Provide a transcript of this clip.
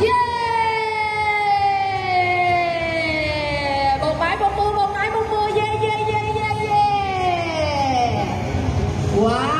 Yeah! Một bãi một mưa, một nải một mưa Yeah, yeah, yeah, yeah, yeah. Wow.